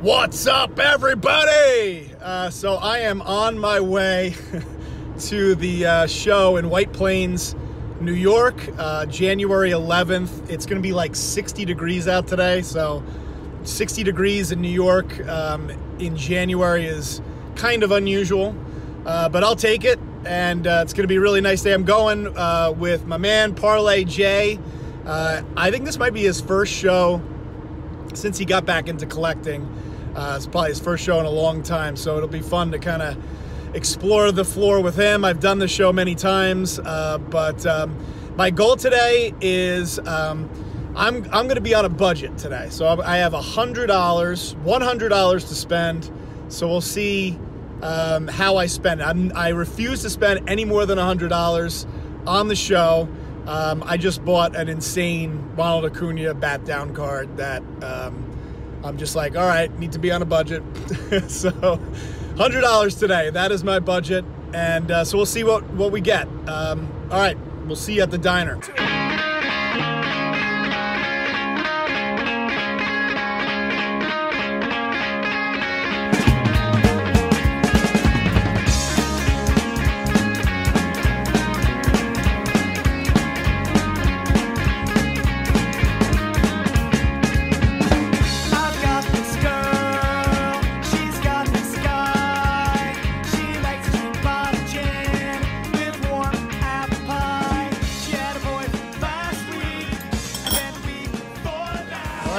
What's up, everybody? Uh, so I am on my way to the uh, show in White Plains, New York, uh, January 11th. It's going to be like 60 degrees out today, so 60 degrees in New York um, in January is kind of unusual, uh, but I'll take it, and uh, it's going to be a really nice day. I'm going uh, with my man Parlay Jay. I think this might be his first show since he got back into collecting. Uh, it's probably his first show in a long time, so it'll be fun to kind of explore the floor with him. I've done the show many times, uh, but um, my goal today is um, I'm I'm going to be on a budget today. So I have hundred dollars, one hundred dollars to spend. So we'll see um, how I spend. I'm, i refuse to spend any more than hundred dollars on the show. Um, I just bought an insane Ronald Acuna bat down card that um, I'm just like, all right, need to be on a budget. so, $100 today. That is my budget. And uh, so we'll see what, what we get. Um, all right, we'll see you at the diner.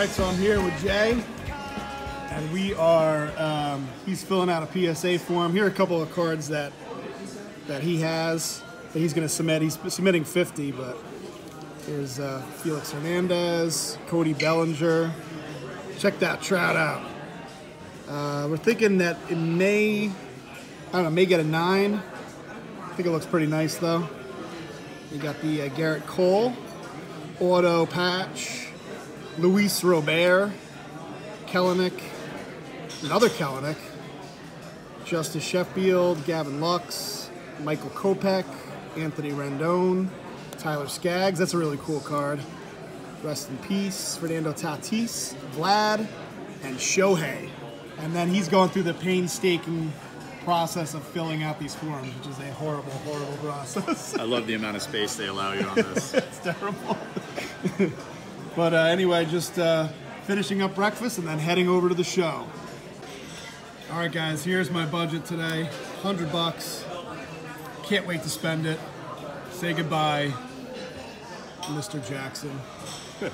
Right, so I'm here with Jay, and we are. Um, he's filling out a PSA form. Here are a couple of cards that that he has that he's going to submit. He's submitting 50, but here's uh, Felix Hernandez, Cody Bellinger. Check that trout out. Uh, we're thinking that it may, I don't know, may get a nine. I think it looks pretty nice though. You got the uh, Gerrit Cole, auto patch. Luis Robert, Kelenic, another Kelenic, Justice Sheffield, Gavin Lux, Michael Kopech, Anthony Rendon, Tyler Skaggs. That's a really cool card. Rest in peace, Fernando Tatis, Vlad, and Shohei. And then he's going through the painstaking process of filling out these forms, which is a horrible, horrible process. I love the amount of space they allow you on this. it's terrible. but uh, anyway, just uh, finishing up breakfast and then heading over to the show. All right, guys, here's my budget today 100 bucks. Can't wait to spend it. Say goodbye, Mr. Jackson.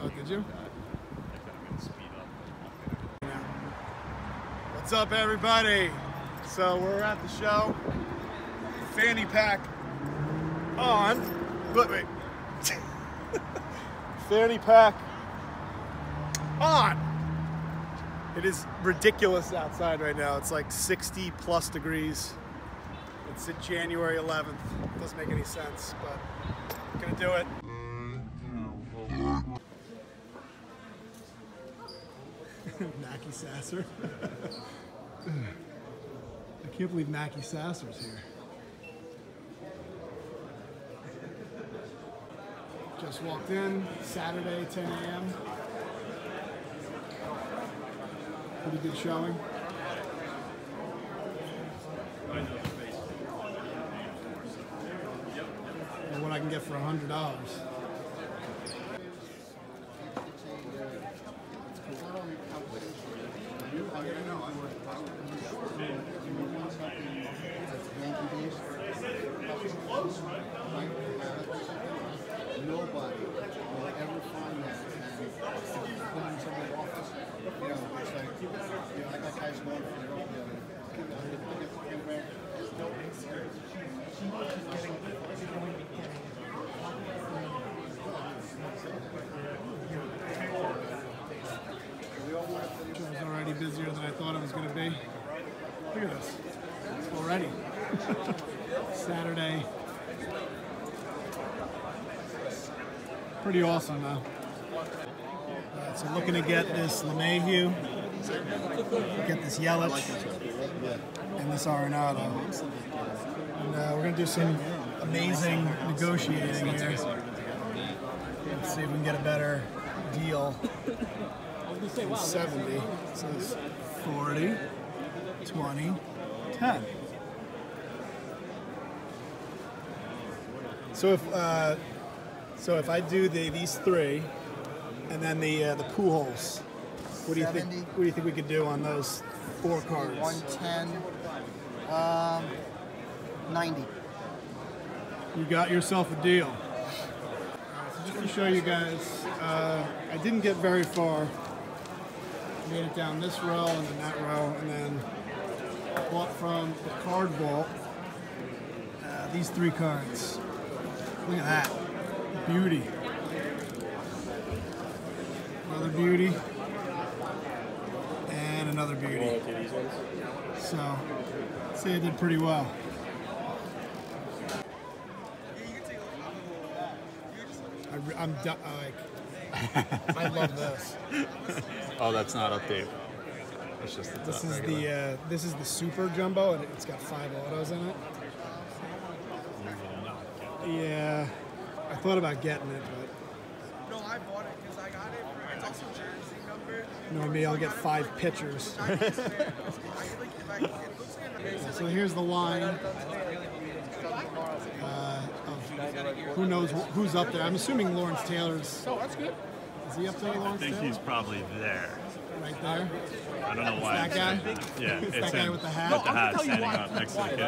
oh, did you? What's up, everybody? So we're at the show. Fanny pack on. Wait, wait. Fanny pack on. It is ridiculous outside right now. It's like 60 plus degrees. It's January 11th. Doesn't make any sense, but I'm gonna do it. Mackey Sasser. I can't believe Mackey Sasser's here. Just walked in, Saturday, 10 a.m. Pretty good showing. And what I can get for $100. Nobody will ever find that and uh, put it in somebody's office, you know, it's like, you know, I got guys going for their own, you know. Show's already busier than I thought it was going to be. Look at this. Already. Saturday. Pretty awesome, though. Alright, so looking to get this LeMahieu, get this Yelich, and this Arenado. And uh, we're going to do some amazing negotiating here. Let's see if we can get a better deal. 70. It says 40, 20, 10. So if uh, so if I do the these three, and then the uh, the Pujols, what do you think? What do you think we could do on those four cards? 110, um, 90. You got yourself a deal. So just to show you guys, uh, I didn't get very far. Made it down this row and then that row, and then bought from the card vault uh, these three cards. Look at that. Beauty. Another beauty. And another beauty. So, I'd say I did pretty well. I, I'm du- like, I love this. Oh, that's not update. It's just the This is regular. the uh, this is the super jumbo, and it's got five autos in it. Yeah, I thought about getting it, but No, I bought it because I got it. For, it's also jersey number. you know me, I'll get five pitchers. Like, if I, it looks like an So here's the line uh, of who knows who's up there. I'm assuming Lawrence Taylor's. Oh, that's good. Is he up there, I think Taylor? he's probably there. right there. I don't know why. That guy? Yeah, It's it's that guy with the hat? With the hat standing up next to the kid.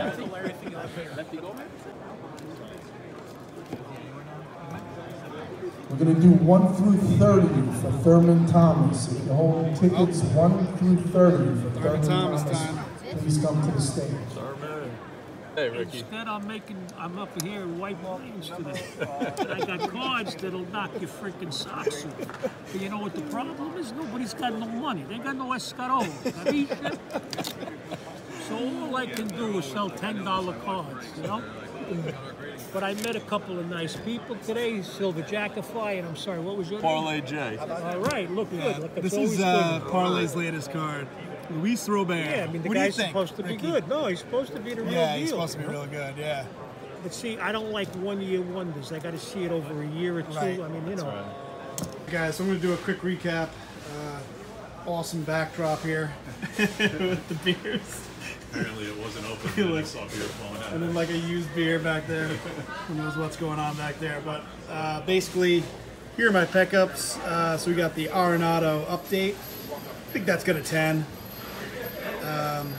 We're gonna do one through thirty for Thurman Thomas. If you're holding tickets, one through thirty for Thurman Thomas Thomas, time. please come to the stage. Hey, Ricky. Instead, I'm making, I'm up here in white plains today. I got cards that'll knock your freaking socks off. But you know what the problem is? Nobody's got no money. They got no escaro. Capisce? So all I can do is sell ten dollar cards, you know. But I met a couple of nice people today. Silver Jackify, and I'm sorry, what was your name? Parlay Jay. All right, look good. Look, it's This always is uh, good. Parlay's latest card, Luis Robert. Yeah, I mean the what do you guy's supposed to be Ricky? good. No, he's supposed to be the real Yeah, deal. he's supposed to be you really good. Yeah. But see, I don't like one-year wonders. I got to see it over a year or two. Right. I mean, you know. Guys, so I'm going to do a quick recap. Uh, awesome backdrop here with the beers. Apparently it wasn't open. and I saw beer flowing out. And then like a used beer back there. Who knows what's going on back there. But uh, basically, here are my pickups. Uh, so we got the Arenado update. I think that's going to 10. Um,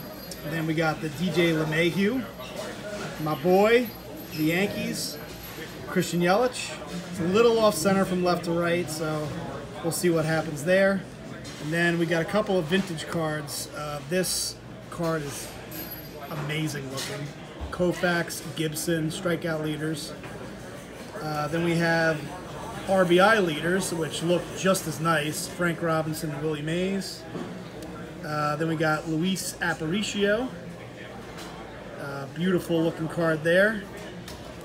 then we got the DJ LeMahieu. My boy, the Yankees, Christian Yelich. It's a little off center from left to right, so we'll see what happens there. And then we got a couple of vintage cards. Uh, this card is amazing looking. Koufax, Gibson, strikeout leaders. Uh, then we have RBI leaders, which look just as nice. Frank Robinson and Willie Mays. Uh, then we got Luis Aparicio. Uh, beautiful looking card there.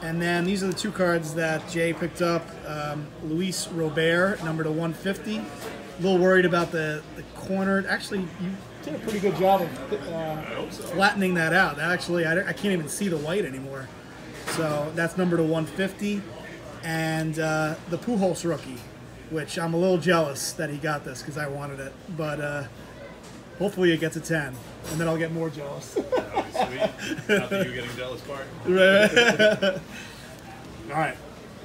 And then these are the two cards that Jay picked up. Um, Luis Robert, number to 150. A little worried about the, the corner. Actually, you did a pretty good job of uh, flattening that out. Actually, I, I can't even see the white anymore. So that's number to 150. And uh, the Pujols rookie, which I'm a little jealous that he got this because I wanted it. But uh, hopefully it gets a 10. And then I'll get more jealous. that Sweet. Not that you getting jealous part. All right.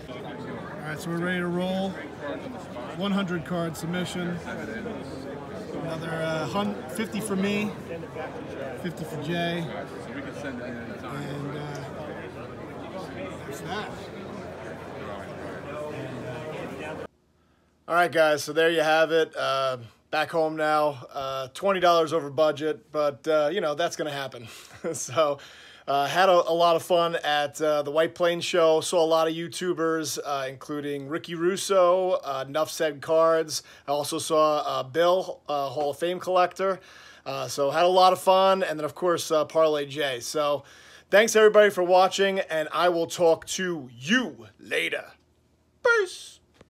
All right, so we're ready to roll. 100 card submission. Another uh, hun- 50 for me, 50 for Jay. And uh, that's that. All right, guys, so there you have it. Uh, back home now. Uh, $20 over budget, but, uh, you know, that's going to happen. so, uh, had a, a lot of fun at uh, the White Plains show. Saw a lot of YouTubers, uh, including Ricky Russo, uh, Nuff Said Cards. I also saw uh, Bill, uh, Hall of Fame collector. Uh, so, had a lot of fun. And then, of course, Parlay Jay. So, thanks everybody for watching, and I will talk to you later. Peace.